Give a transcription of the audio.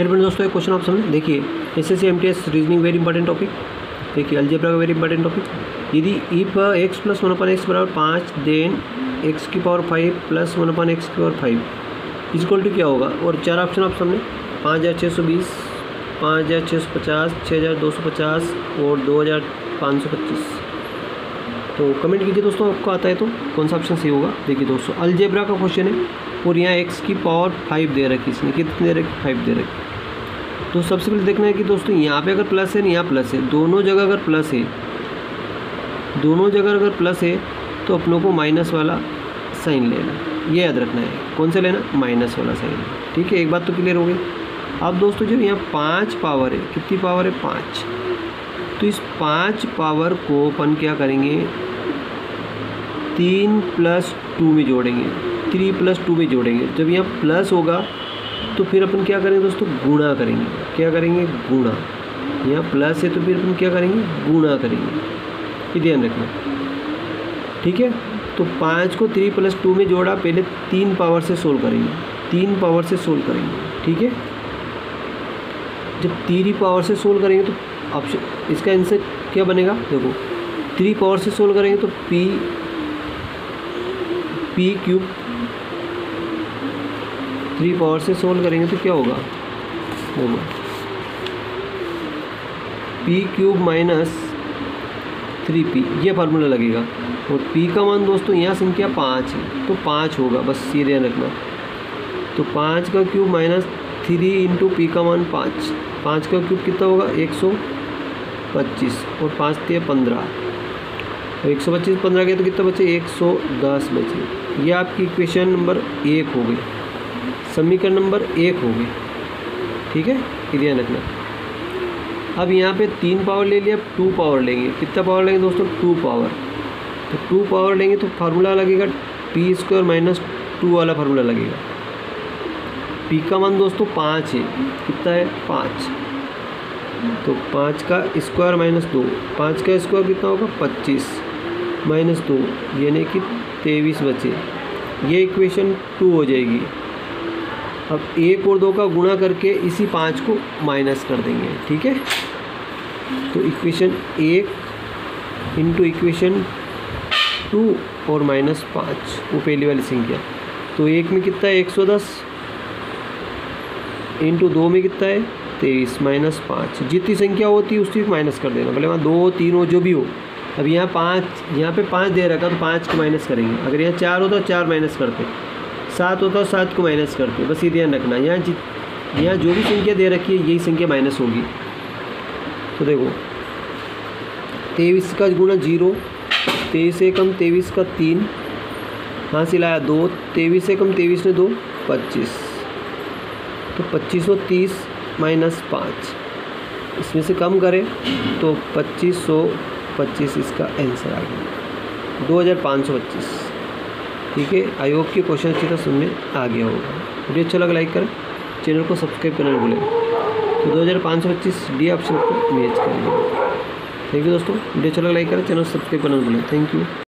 फिर फिर दोस्तों एक क्वेश्चन आप समझ देखिए S S M T S reasoning very important topic देखिए अलजेब्रा का वेरी इंपॉर्टेंट टॉपिक यदि if x plus one upon x बराबर पाँच देन एक्स की power five plus one upon x की power five is equal to क्या होगा? और चार ऑप्शन आप सामने पाँच हज़ार छः सौ बीस, पाँच हज़ार छः सौ पचास, छः हज़ार दो सौ पचास और दो हज़ार पाँच सौ पच्चीस। तो कमेंट कीजिए दोस्तों, आपको आता है तो कौन सा ऑप्शन सही होगा? देखिए दोस्तों अलजेब्रा का क्वेश्चन है और यहाँ एक्स की पावर फाइव दे रखी इसने। कितनी दे रखी? फाइव दे रखी तो सबसे पहले देखना है कि दोस्तों, यहाँ पे अगर प्लस है, यहाँ प्लस है। दोनों जगह अगर प्लस है, दोनों जगह अगर प्लस है तो अपनों को माइनस वाला साइन लेना। ये याद रखना है, कौन सा लेना? माइनस वाला साइन ठीक है, एक बात तो क्लियर हो गई। अब दोस्तों जो यहाँ पाँच पावर है, कितनी पावर है? पाँच। तो इस पाँच पावर को अपन क्या करेंगे? तीन प्लस टू में जोड़ेंगे। थ्री प्लस टू में जोड़ेंगे। जब यहाँ प्लस होगा तो फिर अपन क्या करेंगे दोस्तों? गुणा करेंगे। क्या करेंगे? गुणा। यहाँ प्लस है तो फिर अपन क्या करेंगे? गुणा करेंगे। ये ध्यान रखना। ठीक है? तो पाँच को थ्री प्लस टू में जोड़ा, पहले तीन पावर से सोल्व करेंगे। तीन पावर से सोल्व करेंगे। ठीक है? जब तीन पावर से सोल्व करेंगे तो ऑप्शन इसका आंसर क्या बनेगा? देखो थ्री पावर से सोल्व करेंगे तो P P cube three power से सोल्व करेंगे तो क्या होगा? देखो P cube minus three P ये फार्मूला लगेगा। और पी का मान दोस्तों यहाँ संख्या पाँच है तो पाँच होगा, बस ये ध्यान रखना। तो पाँच का cube minus three into P का मान पाँच पाँच का क्यूब कितना होगा? एक सौ पच्चीस, और पाँच थे पंद्रह। एक सौ पच्चीस, पंद्रह के तो कितना बचे? एक सौ दस बचे। ये आपकी इक्वेशन नंबर एक हो गई। समीकरण नंबर एक हो गई ठीक है? ये ध्यान रखना। अब यहाँ पे तीन पावर ले लिया टू पावर लेंगे। कितना पावर लेंगे दोस्तों? टू पावर तो टू पावर लेंगे तो फार्मूला लगेगा पी स्क्वायर माइनस टू वाला फार्मूला लगेगा। पी का मान दोस्तों पाँच है। कितना है? पाँच। तो पाँच का स्क्वायर माइनस दो पाँच का स्क्वायर कितना होगा? पच्चीस। माइनस दो यानी कि तेईस बचे। ये इक्वेशन टू हो जाएगी। अब एक और दो का गुणा करके इसी पाँच को माइनस कर देंगे, ठीक है? तो इक्वेशन एक इंटू इक्वेशन टू और माइनस पाँच, वो पहली वाली संख्या। तो एक में कितना है? एक सौ दस। इंटू दो में कितना है? तेईस माइनस पाँच। जितनी संख्या होती है, उसकी माइनस कर देना। भले वहाँ दो, तीन हो, जो भी हो। अब यहाँ पाँच, यहाँ पे पाँच दे रखा तो पाँच को माइनस करेंगे। अगर यहाँ चार होता तो चार माइनस करते सात होता तो सात को माइनस करते बस ये ध्यान रखना। यहाँ जि यहाँ जो भी संख्या दे रखी है, यही संख्या माइनस होगी। तो देखो, तेईस का गुणा ज़ीरो, तेईस से कम तेईस का तीन हाँ सिलाया दो, तेईस से कम तेईस ने दो, पच्चीस। तो पच्चीस सौ तीस माइनस पाँच। इसमें से कम करें तो पच्चीस सौ पच्चीस इसका आंसर आ गया। दो हज़ार पाँच सौ पच्चीस। ठीक है? आई होप के क्वेश्चन अच्छी तरह सुनने आ गया होगा। वीडियो अच्छा लगा लाइक करें। चैनल को सब्सक्राइब करना भूलें। तो दो हज़ार पाँच सौ पच्चीस डी ऑप्शन को मैच करेंगे। थैंक यू दोस्तों। वीडियो अच्छा लगा लाइक करें। चैनल सब्सक्राइब करना भूलें। Thank you